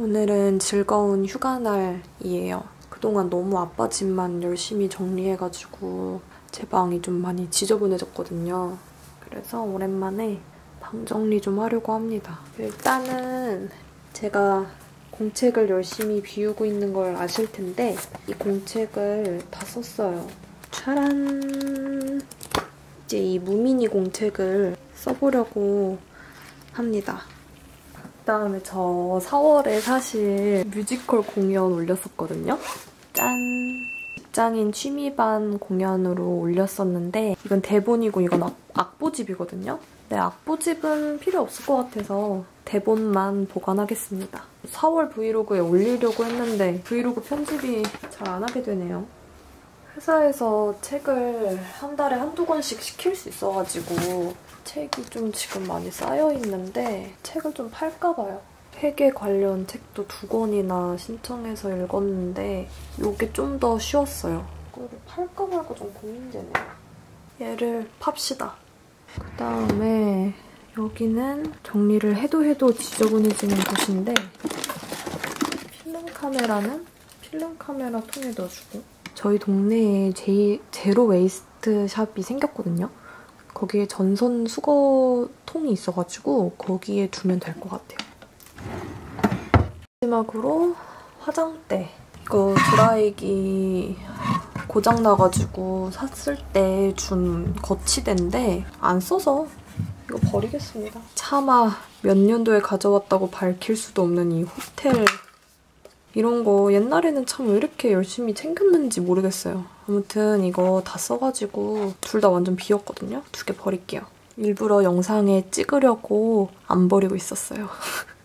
오늘은 즐거운 휴가날이에요. 그동안 너무 아빠 집만 열심히 정리해가지고 제 방이 좀 많이 지저분해졌거든요. 그래서 오랜만에 방 정리 좀 하려고 합니다. 일단은 제가 공책을 열심히 비우고 있는 걸 아실 텐데 이 공책을 다 썼어요. 짜란! 이제 이 무미니 공책을 써보려고 합니다. 그다음에 저 4월에 사실 뮤지컬 공연 올렸었거든요. 짠! 직장인 취미반 공연으로 올렸었는데 이건 대본이고 이건 악, 악보집이거든요. 네, 악보집은 필요 없을 것 같아서 대본만 보관하겠습니다. 4월 브이로그에 올리려고 했는데 브이로그 편집이 잘 안 하게 되네요. 회사에서 책을 한 달에 한두 권씩 시킬 수 있어가지고 책이 좀 지금 많이 쌓여있는데 책을 좀 팔까 봐요. 회계 관련 책도 두 권이나 신청해서 읽었는데 이게 좀 더 쉬웠어요. 이거를 팔까 말까 좀 고민되네요. 얘를 팝시다. 그 다음에 여기는 정리를 해도 해도 지저분해지는 곳인데 필름 카메라는 필름 카메라 통에 넣어주고 저희 동네에 제, zero waste shop이 생겼거든요. 거기에 전선 수거통이 있어가지고 거기에 두면 될 것 같아요. 마지막으로 화장대. 이거 드라이기 고장나가지고 샀을 때 준 거치대인데 안 써서 이거 버리겠습니다. 차마 몇 년도에 가져왔다고 밝힐 수도 없는 이 호텔 이런 거 옛날에는 참 왜 이렇게 열심히 챙겼는지 모르겠어요. 아무튼 이거 다 써가지고 둘 다 완전 비었거든요. 두 개 버릴게요. 일부러 영상에 찍으려고 안 버리고 있었어요.